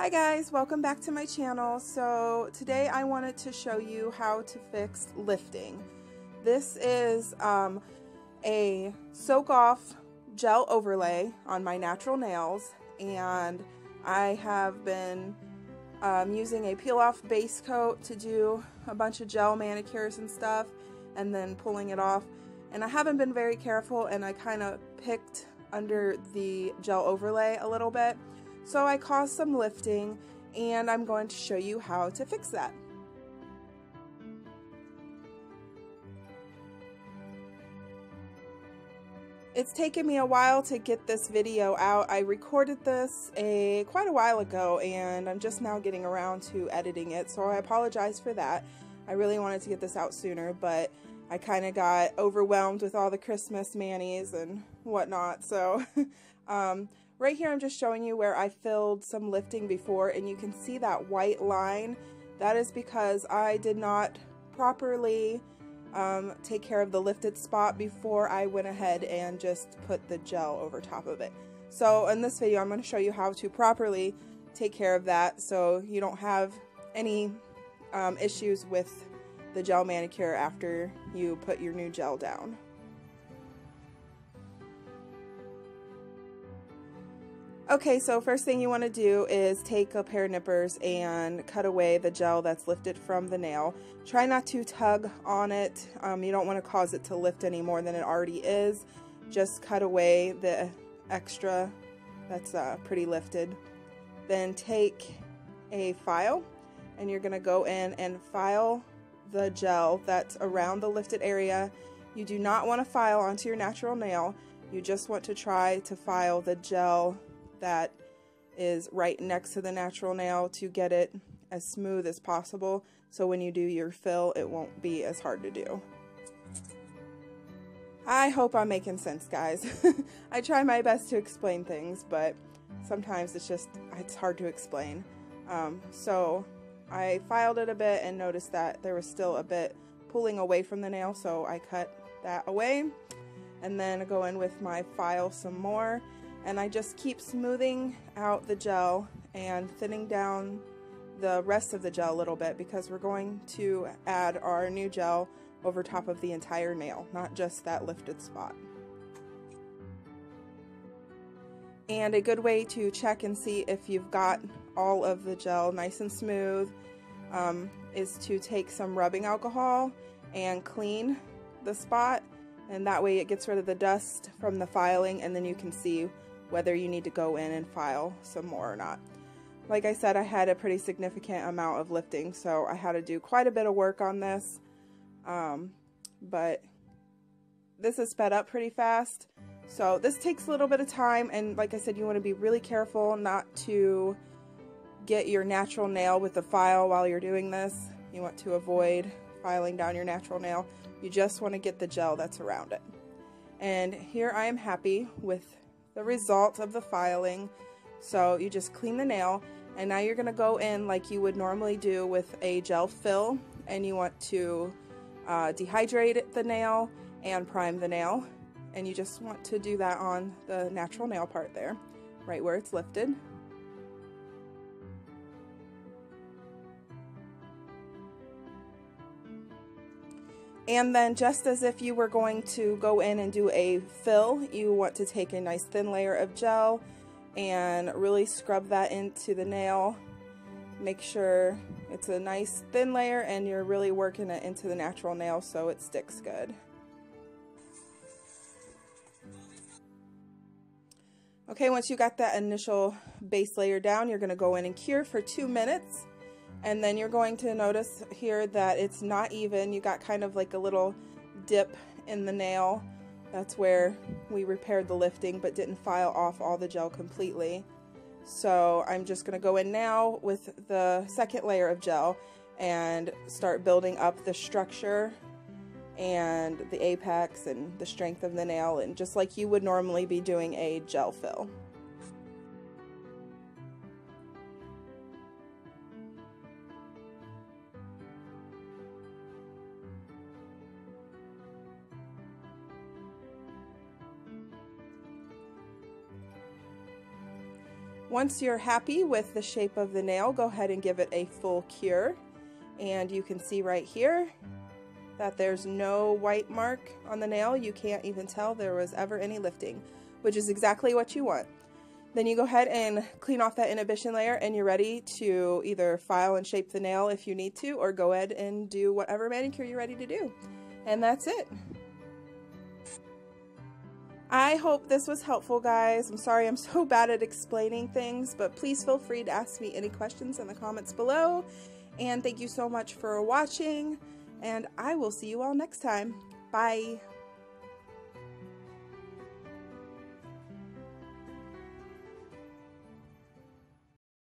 Hi guys, welcome back to my channel. So today I wanted to show you how to fix lifting. This is um, a soak off gel overlay on my natural nails and I have been um, using a peel off base coat to do a bunch of gel manicures and stuff and then pulling it off and I haven't been very careful and I kind of picked under the gel overlay a little bit so I caused some lifting and I'm going to show you how to fix that. It's taken me a while to get this video out. I recorded this a quite a while ago and I'm just now getting around to editing it so I apologize for that. I really wanted to get this out sooner but I kind of got overwhelmed with all the Christmas manis and whatnot so um, Right here I'm just showing you where I filled some lifting before and you can see that white line. That is because I did not properly um, take care of the lifted spot before I went ahead and just put the gel over top of it. So in this video I'm going to show you how to properly take care of that so you don't have any um, issues with the gel manicure after you put your new gel down. Okay, so first thing you want to do is take a pair of nippers and cut away the gel that's lifted from the nail. Try not to tug on it. Um, you don't want to cause it to lift any more than it already is. Just cut away the extra that's uh, pretty lifted. Then take a file and you're going to go in and file the gel that's around the lifted area. You do not want to file onto your natural nail. You just want to try to file the gel that is right next to the natural nail to get it as smooth as possible so when you do your fill it won't be as hard to do. I hope I'm making sense guys. I try my best to explain things but sometimes it's just it's hard to explain. Um, so I filed it a bit and noticed that there was still a bit pulling away from the nail so I cut that away and then go in with my file some more and I just keep smoothing out the gel and thinning down the rest of the gel a little bit because we're going to add our new gel over top of the entire nail, not just that lifted spot. And a good way to check and see if you've got all of the gel nice and smooth um, is to take some rubbing alcohol and clean the spot and that way it gets rid of the dust from the filing and then you can see whether you need to go in and file some more or not. Like I said, I had a pretty significant amount of lifting, so I had to do quite a bit of work on this. Um, but this is sped up pretty fast. So this takes a little bit of time, and like I said, you want to be really careful not to get your natural nail with the file while you're doing this. You want to avoid filing down your natural nail. You just want to get the gel that's around it. And here I am happy with the result of the filing. So you just clean the nail and now you're going to go in like you would normally do with a gel fill and you want to uh, dehydrate the nail and prime the nail and you just want to do that on the natural nail part there right where it's lifted And then just as if you were going to go in and do a fill, you want to take a nice thin layer of gel and really scrub that into the nail. Make sure it's a nice thin layer and you're really working it into the natural nail so it sticks good. Okay, once you got that initial base layer down, you're going to go in and cure for two minutes and then you're going to notice here that it's not even you got kind of like a little dip in the nail that's where we repaired the lifting but didn't file off all the gel completely so I'm just going to go in now with the second layer of gel and start building up the structure and the apex and the strength of the nail and just like you would normally be doing a gel fill. Once you're happy with the shape of the nail, go ahead and give it a full cure. And you can see right here that there's no white mark on the nail. You can't even tell there was ever any lifting, which is exactly what you want. Then you go ahead and clean off that inhibition layer and you're ready to either file and shape the nail if you need to or go ahead and do whatever manicure you're ready to do. And that's it. I hope this was helpful, guys. I'm sorry I'm so bad at explaining things, but please feel free to ask me any questions in the comments below. And thank you so much for watching, and I will see you all next time. Bye.